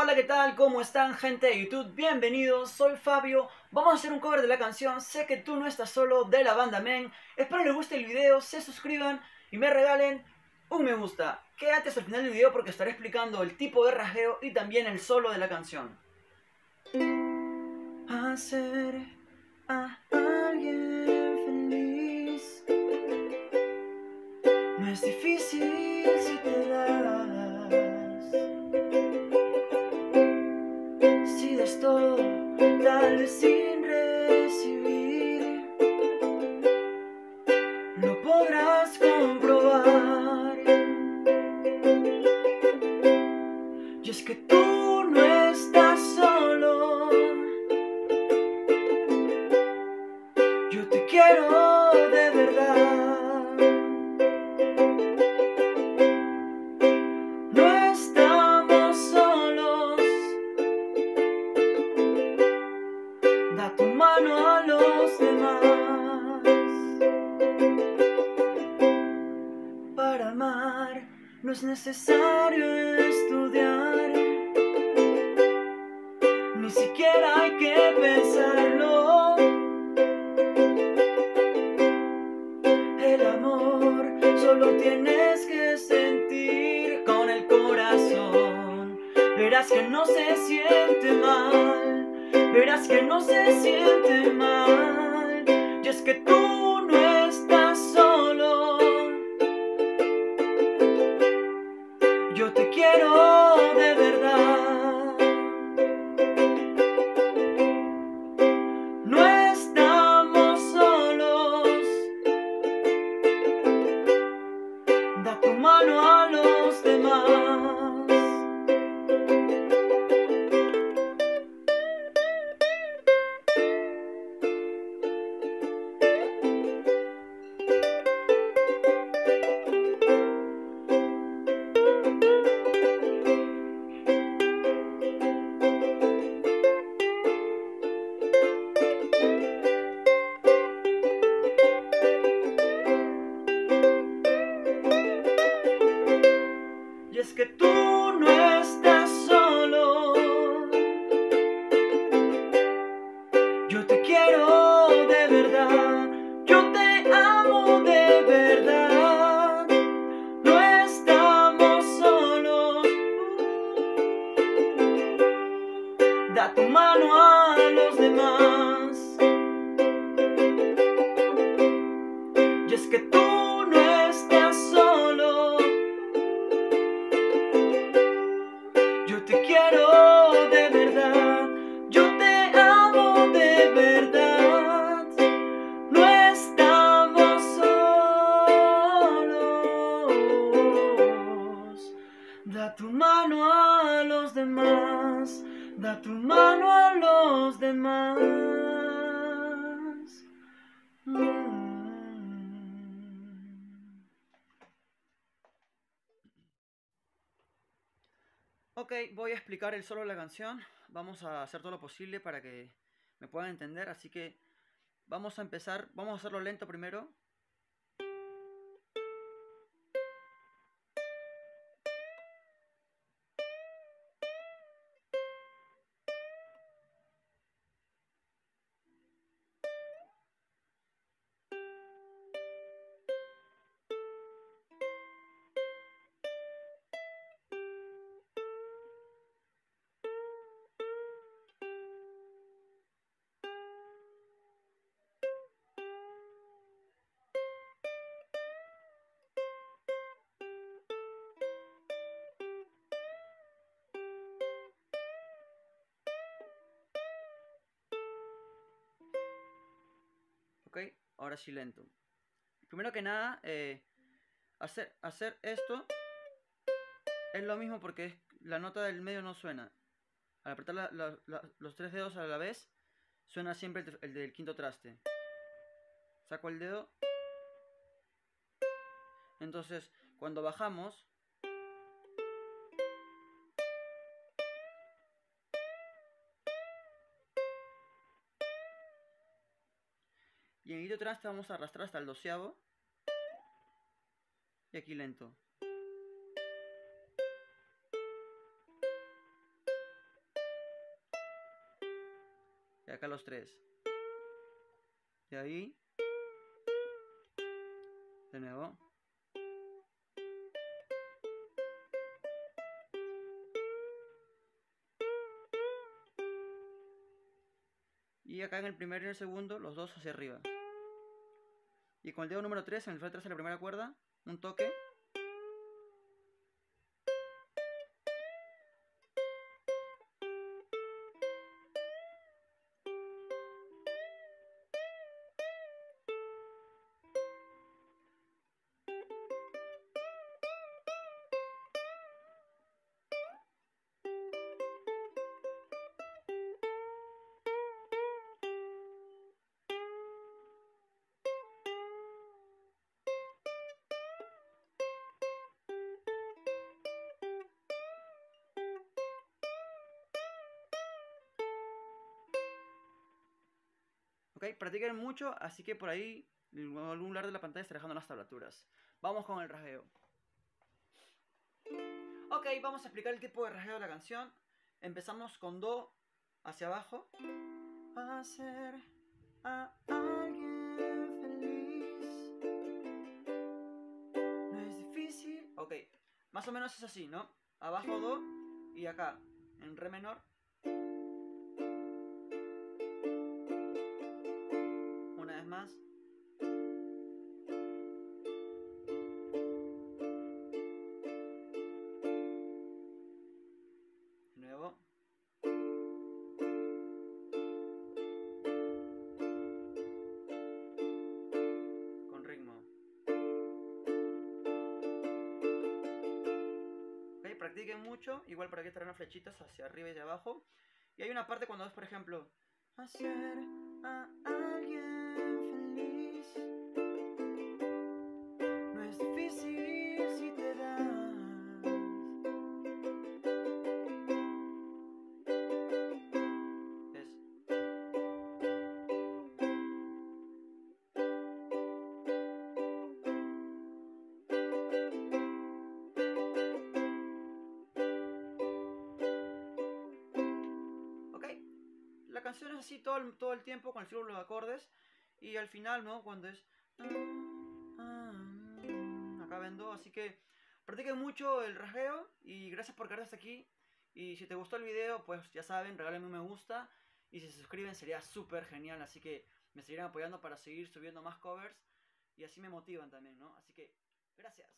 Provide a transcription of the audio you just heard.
Hola, ¿qué tal? ¿Cómo están, gente de YouTube? Bienvenidos, soy Fabio. Vamos a hacer un cover de la canción Sé que tú no estás solo de la banda Men. Espero les guste el video, se suscriban y me regalen un me gusta. Quédate hasta el final del video porque estaré explicando el tipo de rasgueo y también el solo de la canción. Hacer a alguien feliz no es difícil sin recibir, lo podrás comprobar. Y es que tú es necesario estudiar. Ni siquiera hay que pensarlo. El amor solo tienes que sentir con el corazón. Verás que no se siente mal. Verás que no se siente mal. Y es que tú quiero de verdad. Da tu mano a los demás. Y es que tú no estás solo. Yo te quiero de verdad, yo te amo de verdad. No estamos solos. Da tu mano a los demás, da tu mano a los demás. Ok, voy a explicar el solo de la canción. Vamos a hacer todo lo posible para que me puedan entender. Así que vamos a empezar. Vamos a hacerlo lento primero. Ahora sí lento. Primero que nada, eh, hacer, hacer esto es lo mismo porque la nota del medio no suena. Al apretar los tres dedos a la vez, suena siempre el, el del quinto traste. Saco el dedo. Entonces, cuando bajamos, Y en el atrás te vamos a arrastrar hasta el doceavo. Y aquí lento. Y acá los tres. Y ahí. De nuevo. Y acá en el primero y en el segundo, los dos hacia arriba. Y con el dedo número 3, en el frente de la primera cuerda, un toque. Ok, practiquen mucho, así que por ahí, en algún lugar de la pantalla estaré dejando las tablaturas. Vamos con el rasgueo. Ok, vamos a explicar el tipo de rasgueo de la canción. Empezamos con Do hacia abajo. Hacer a alguien feliz no es difícil. Ok, más o menos es así, ¿no? Abajo Do y acá, en Re menor, más. Practiquen mucho. Igual por aquí estarán las flechitas hacia arriba y hacia abajo. Y hay una parte cuando es, por ejemplo, hacer alguien. Canción es así todo el, todo el tiempo con el círculo de acordes. Y al final, ¿no? Cuando es... Acá vendo, así que practiquen mucho el rasgueo y gracias por quedarte hasta aquí. Y si te gustó el video, pues ya saben, regálenme un me gusta. Y si se suscriben sería súper genial, así que me seguirán apoyando para seguir subiendo más covers. Y así me motivan también, ¿no? Así que, gracias.